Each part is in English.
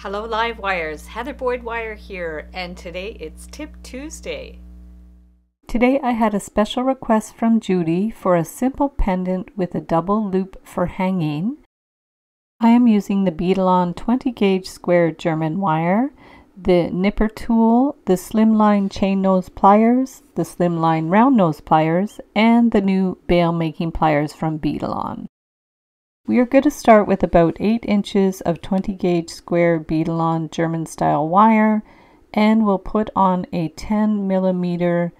Hello Live Wires, Heather Boyd Wire here, and today it's Tip Tuesday. Today I had a special request from Judy for a simple pendant with a double loop for hanging. I am using the Beadalon 20 gauge square German wire, the nipper tool, the slimline chain nose pliers, the slimline round nose pliers, and the new bail making pliers from Beadalon. We are going to start with about 8 inches of 20 gauge square Beadalon German style wire and we'll put on a 10 millimeter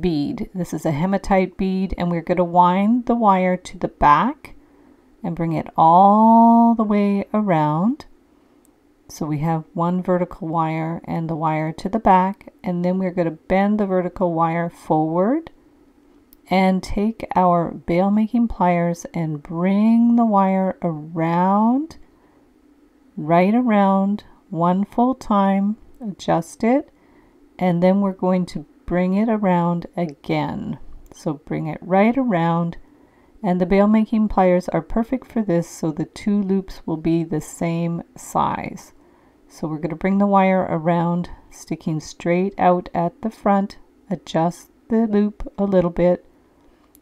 bead. This is a hematite bead and we're going to wind the wire to the back and bring it all the way around. So we have one vertical wire and the wire to the back and then we're going to bend the vertical wire forward and take our bail making pliers and bring the wire around, right around one full time, adjust it, and then we're going to bring it around again. So bring it right around and the bail making pliers are perfect for this so the two loops will be the same size. So we're going to bring the wire around sticking straight out at the front, adjust the loop a little bit.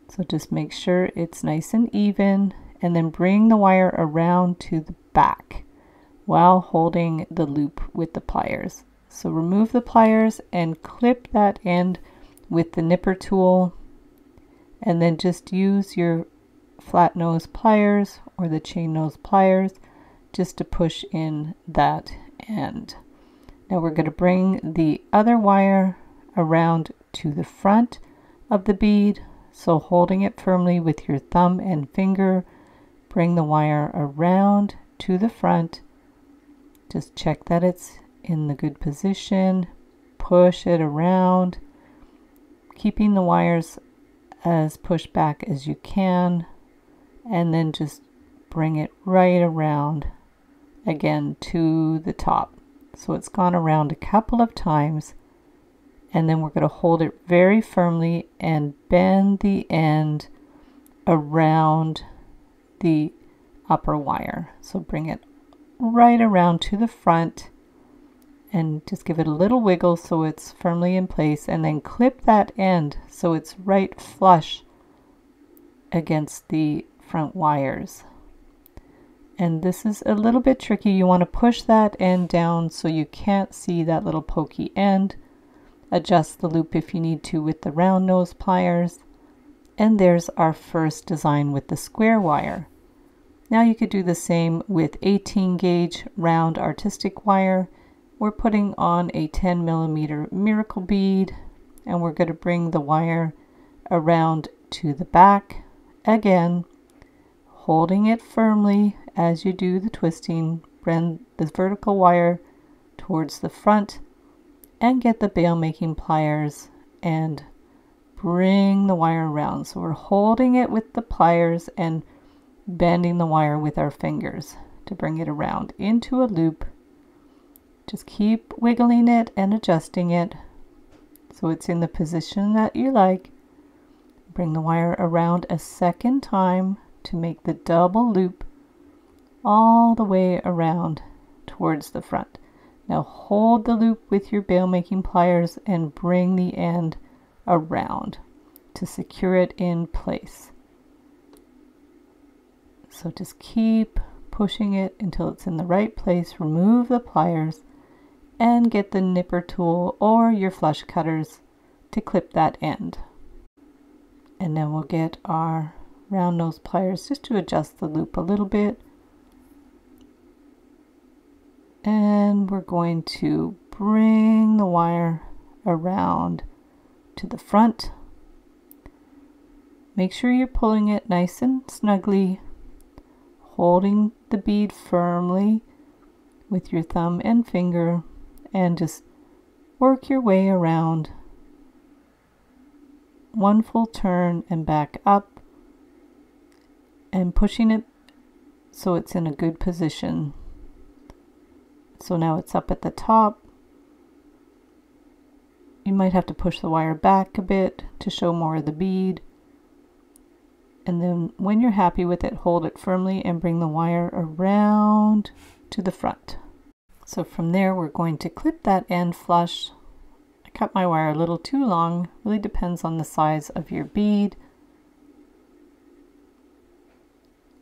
So just make sure it's nice and even and then bring the wire around to the back while holding the loop with the pliers. So remove the pliers and clip that end with the nipper tool and then just use your flat nose pliers or the chain nose pliers just to push in that end. Now we're going to bring the other wire around to the front of the bead. So holding it firmly with your thumb and finger, bring the wire around to the front. Just check that it's in the good position, push it around, keeping the wires as pushed back as you can, and then just bring it right around again to the top. So it's gone around a couple of times and then we're going to hold it very firmly and bend the end around the upper wire. So bring it right around to the front and just give it a little wiggle so it's firmly in place and then clip that end so it's right flush against the front wires. And this is a little bit tricky. You want to push that end down so you can't see that little pokey end. Adjust the loop if you need to with the round nose pliers. And there's our first design with the square wire. Now you could do the same with 18 gauge round artistic wire we're putting on a 10 millimeter miracle bead and we're going to bring the wire around to the back again holding it firmly as you do the twisting bring the vertical wire towards the front and get the bail making pliers and bring the wire around so we're holding it with the pliers and bending the wire with our fingers to bring it around into a loop just keep wiggling it and adjusting it so it's in the position that you like. Bring the wire around a second time to make the double loop all the way around towards the front. Now hold the loop with your bail making pliers and bring the end around to secure it in place. So just keep pushing it until it's in the right place. Remove the pliers and get the nipper tool or your flush cutters to clip that end. And then we'll get our round nose pliers just to adjust the loop a little bit. And we're going to bring the wire around to the front. Make sure you're pulling it nice and snugly, holding the bead firmly with your thumb and finger and just work your way around one full turn and back up and pushing it so it's in a good position. So now it's up at the top. You might have to push the wire back a bit to show more of the bead. And then when you're happy with it, hold it firmly and bring the wire around to the front. So from there, we're going to clip that end flush. I cut my wire a little too long, really depends on the size of your bead.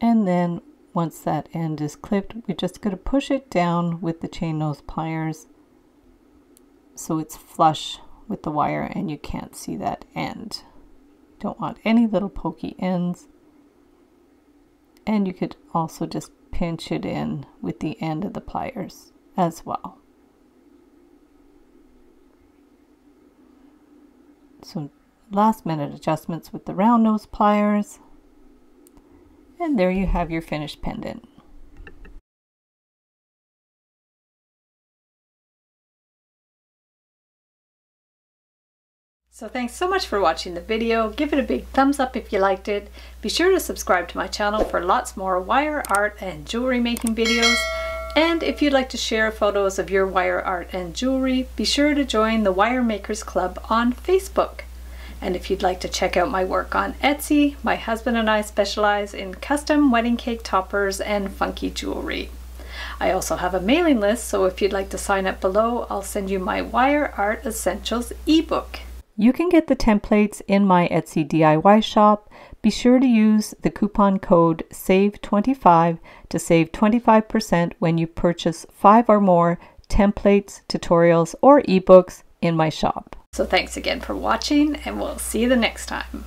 And then once that end is clipped, we're just going to push it down with the chain nose pliers so it's flush with the wire and you can't see that end. Don't want any little pokey ends. And you could also just pinch it in with the end of the pliers as well. So last minute adjustments with the round nose pliers. And there you have your finished pendant. So thanks so much for watching the video. Give it a big thumbs up if you liked it. Be sure to subscribe to my channel for lots more wire art and jewelry making videos. And if you'd like to share photos of your wire art and jewelry, be sure to join the Wire Makers Club on Facebook. And if you'd like to check out my work on Etsy, my husband and I specialize in custom wedding cake toppers and funky jewelry. I also have a mailing list, so if you'd like to sign up below, I'll send you my Wire Art Essentials ebook. You can get the templates in my Etsy DIY shop. Be sure to use the coupon code SAVE25 to save 25% when you purchase five or more templates, tutorials, or ebooks in my shop. So thanks again for watching and we'll see you the next time.